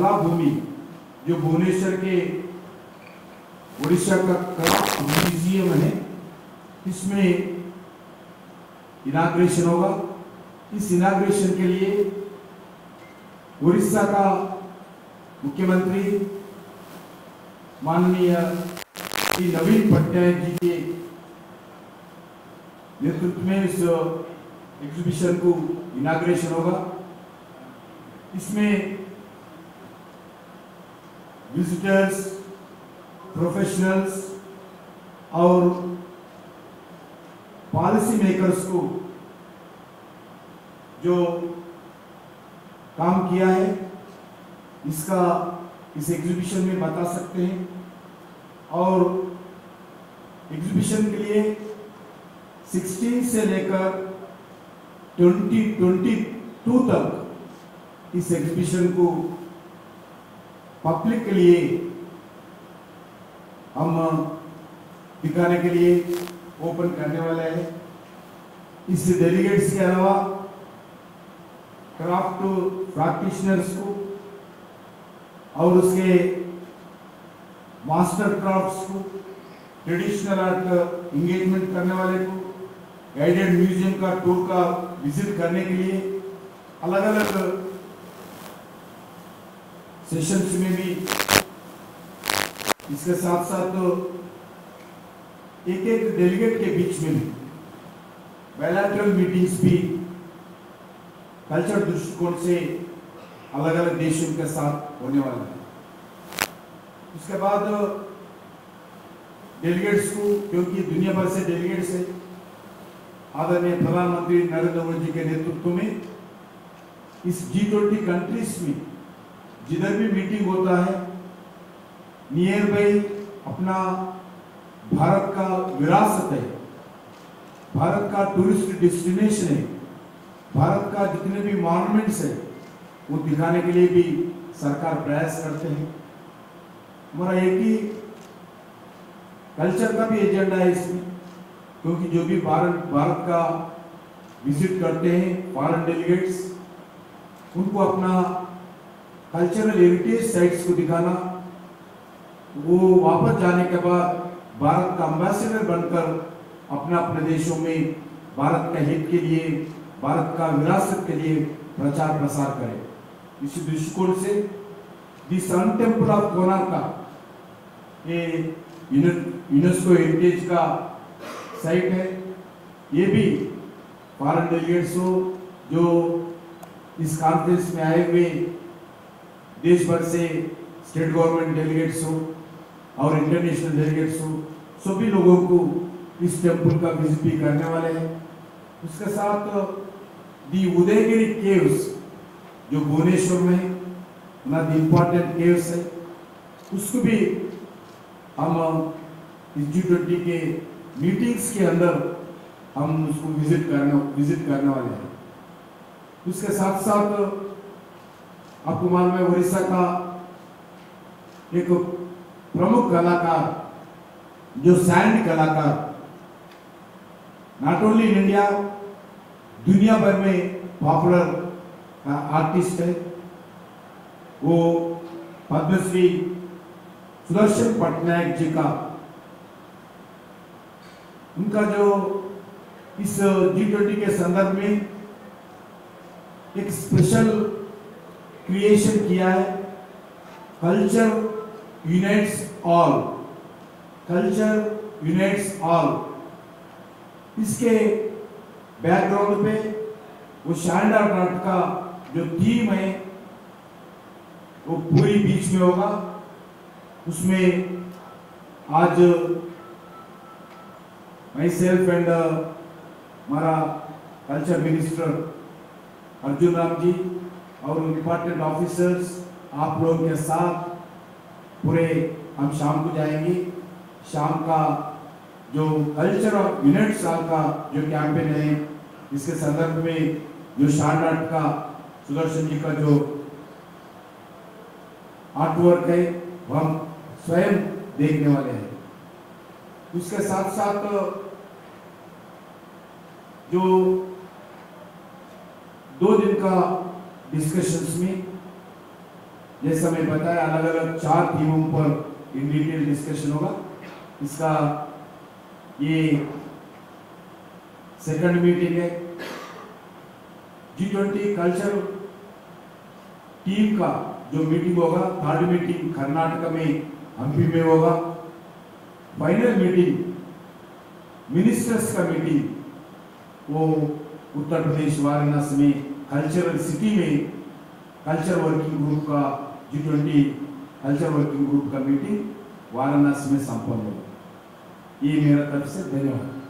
कला भूमि जो भुवनेश्वर के उड़ीसा का कला म्यूज़ियम है, इसमें इनाग्रेशन होगा। इस इनाग्रेशन के लिए उड़ीसा का मुख्यमंत्री माननीय श्री नवीन पटनायक जी के नेतृत्व में इस एग्जीबिशन को इनाग्रेशन होगा। इसमें विजिटर्स प्रोफेशनल्स और पॉलिसी मेकर्स को जो काम किया है, इसका इस एग्जीबिशन में बता सकते हैं। और एग्जीबिशन के लिए 16 से लेकर 2022 तक इस एग्जीबिशन को पब्लिक के लिए, हम, दिखाने के लिए ओपन करने वाले हैं। इस डेलीगेट्स के अलावा क्राफ्ट प्रैक्टिशनर्स को और उसके मास्टर क्राफ्ट्स को ट्रेडिशनल आर्ट इंगेजमेंट करने वाले को गाइडेड म्यूज़ियम का टूर का विज़िट करने के लिए अलग अलग सेशंस में भी इसके साथ साथ तो एक एक डेलीगेट के बीच में भी बायलैटरल मीटिंग्स भी कल्चर दृष्टिकोण से अलग अलग देशों के साथ होने वाला है। उसके बाद डेलीगेट्स को, क्योंकि दुनिया भर से डेलीगेट्स है, आदरणीय प्रधानमंत्री नरेंद्र मोदी के नेतृत्व में इस जी ट्वेंटी कंट्रीज़ में जिधर भी मीटिंग होता है, नियर बाई अपना भारत का विरासत है, भारत का टूरिस्ट डेस्टिनेशन है, भारत का जितने भी मॉन्यूमेंट्स है, वो दिखाने के लिए भी सरकार प्रयास करते हैं। हमारा एक ही कल्चर का भी एजेंडा है इसमें, क्योंकि जो भी भारत भारत का विज़िट करते हैं फॉरेन डेलीगेट्स उनको अपना कल्चरल हेरिटेज साइट्स को दिखाना, वो वापस जाने के बाद भारत का अम्बेसडर बनकर अपने अपने देशों में भारत के हित के लिए, भारत का विरासत के लिए प्रचार प्रसार करें। इसी दृष्टिकोण से the sun temple of Konark का ये यूनेस्को हेरिटेज का साइट है। ये भी फॉरन डेलीगेट्स हो, जो इस कॉन्फ्रेंस में आए हुए देश भर से स्टेट गवर्नमेंट डेलीगेट्स हो और इंटरनेशनल डेलीगेट्स हो, सभी लोगों को इस टेंपल का विज़िट भी करने वाले हैं। उसके साथ दी उदयगिरी केव्स जो भुवनेश्वर में है वन द इम्पोर्टेंट केव्स है, उसको भी हम जी ट्वेंटी के मीटिंग्स के अंदर हम उसको विज़िट करने विज़िट करने वाले हैं। उसके साथ साथ आपको मालूम है उड़ीसा का एक प्रमुख कलाकार, जो सैंड कलाकार नॉट ओनली इन इंडिया दुनिया भर में पॉपुलर आर्टिस्ट है। वो पद्मश्री सुदर्शन पटनायक जी का, उनका जो इस जी ट्वेंटी के संदर्भ में एक स्पेशल क्रिएशन किया है। Culture unites all culture unites all इसके बैकग्राउंड पे वो शानदार नाट का जो थीम है, वो पूरी बीच में होगा। उसमें आज माई सेल्फ एंड हमारा कल्चर मिनिस्टर अर्जुन राम जी और इम्पोर्टेंट ऑफिसर्स आप लोगों के साथ पूरे हम शाम को जाएँगे। शाम का जो कल्चर ऑफ़ यूनिट साल का जो कैंपेन है, इसके संदर्भ में जो शारनाट का सुदर्शन जी का जो आर्ट वर्क है, वो हम स्वयं देखने वाले हैं। उसके साथ साथ जो दो दिन का डिस्कशंस में। जैसा मैं बताया अलग अलग चार थीमों पर इन डिटेल डिस्कशन होगा। इसका ये सेकंड मीटिंग है। जी ट्वेंटी कल्चर टीम का जो मीटिंग होगा थर्ड मीटिंग कर्नाटक में हम्पी में होगा। फाइनल मीटिंग मिनिस्टर्स का मीटिंग वो उत्तर प्रदेश, वाराणसी में कल्चरल सिटी में कल्चर वर्किंग ग्रुप का G twenty culture working group का मीटिंग वाराणसी में संपन्न हो ये मेरा तरफ़ से धन्यवाद।